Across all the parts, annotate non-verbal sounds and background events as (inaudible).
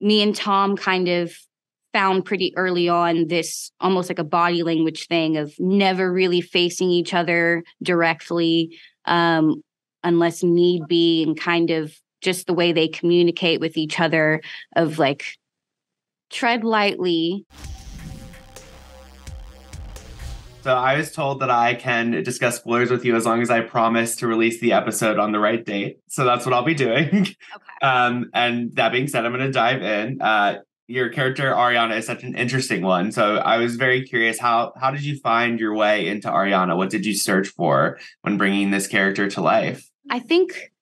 me and Tom kind of found pretty early on this almost like a body language thing of never really facing each other directly um, unless need be and kind of just the way they communicate with each other of like tread lightly so I was told that I can discuss spoilers with you as long as I promise to release the episode on the right date. So that's what I'll be doing. (laughs) Okay. Um, and that being said, I'm going to dive in. Uh, your character Ariana is such an interesting one. So I was very curious how how did you find your way into Ariana? What did you search for when bringing this character to life? I think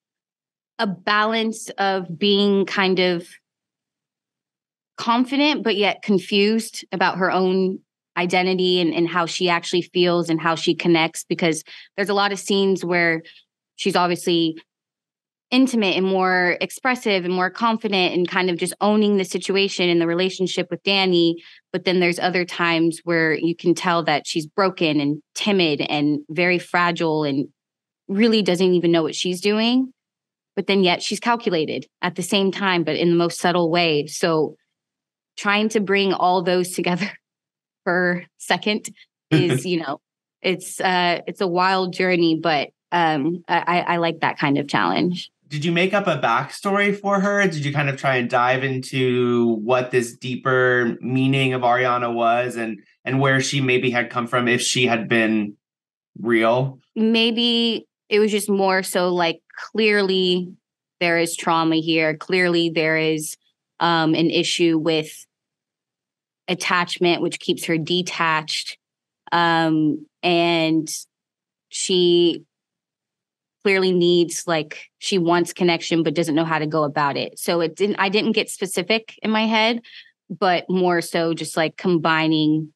a balance of being kind of confident but yet confused about her own identity and, and how she actually feels and how she connects because there's a lot of scenes where she's obviously intimate and more expressive and more confident and kind of just owning the situation and the relationship with Danny. But then there's other times where you can tell that she's broken and timid and very fragile and really doesn't even know what she's doing. But then yet she's calculated at the same time, but in the most subtle way. So trying to bring all those (laughs) together per second (laughs) is, you know, it's uh it's a wild journey, but um I, I like that kind of challenge. Did you make up a backstory for her? Did you kind of try and dive into what this deeper meaning of Ariana was and and where she maybe had come from if she had been real? Maybe it was just more so like clearly there is trauma here. Clearly there is um, an issue with attachment, which keeps her detached. Um, and she clearly needs like she wants connection but doesn't know how to go about it. So it didn't I didn't get specific in my head, but more so just like combining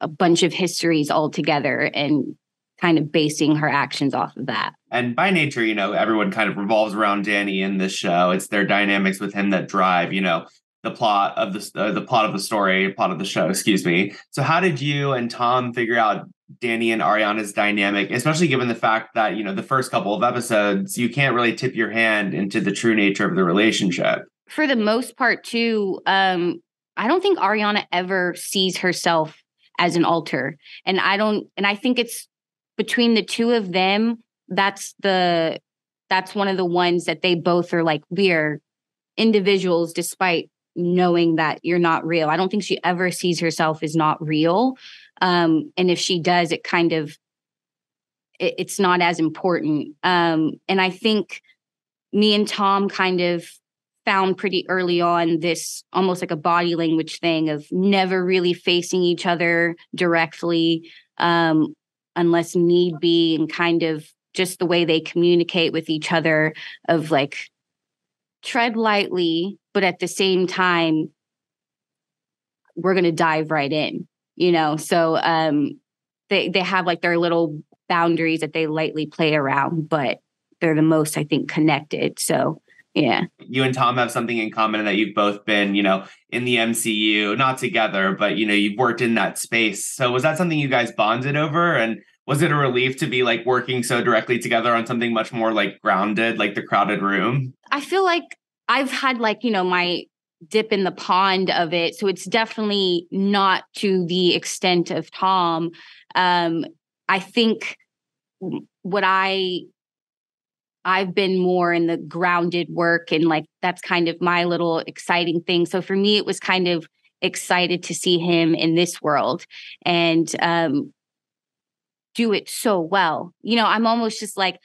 a bunch of histories all together and kind of basing her actions off of that. And by nature, you know, everyone kind of revolves around Danny in this show. It's their dynamics with him that drive, you know, the plot of the uh, the plot of the story, plot of the show, excuse me. So how did you and Tom figure out Danny and Ariana's dynamic, especially given the fact that, you know, the first couple of episodes, you can't really tip your hand into the true nature of the relationship. For the most part, too, um, I don't think Ariana ever sees herself as an alter. And I don't, and I think it's between the two of them, that's the, that's one of the ones that they both are like, we're individuals despite knowing that you're not real. I don't think she ever sees herself as not real. Um, and if she does, it kind of it, it's not as important. Um, and I think me and Tom kind of found pretty early on this almost like a body language thing of never really facing each other directly um, unless need be and kind of just the way they communicate with each other of like tread lightly but at the same time we're going to dive right in you know? So um they they have like their little boundaries that they lightly play around but they're the most i think connected so yeah. You and tom have something in common that you've both been you know in the mcu not together but you know you've worked in that space. So was that something you guys bonded over? And was it a relief to be like working so directly together on something much more like grounded like the crowded room i feel like i've had like you know my dip in the pond of it. So it's definitely not to the extent of Tom. Um, I think what I I've been more in the grounded work and like that's kind of my little exciting thing. So for me, it was kind of excited to see him in this world and um, do it so well. You know, I'm almost just like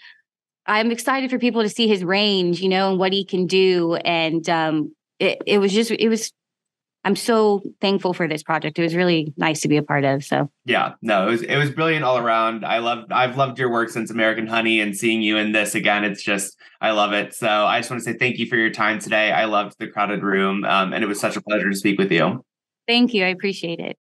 I'm excited for people to see his range, you know, and what he can do. And um, it, it was just it was I'm so thankful for this project. It was really nice to be a part of. So yeah, no, it was it was brilliant all around. I love I've loved your work since American Honey and seeing you in this again. It's just I love it. So I just want to say thank you for your time today. I loved the crowded room, um, and it was such a pleasure to speak with you. Thank you. I appreciate it.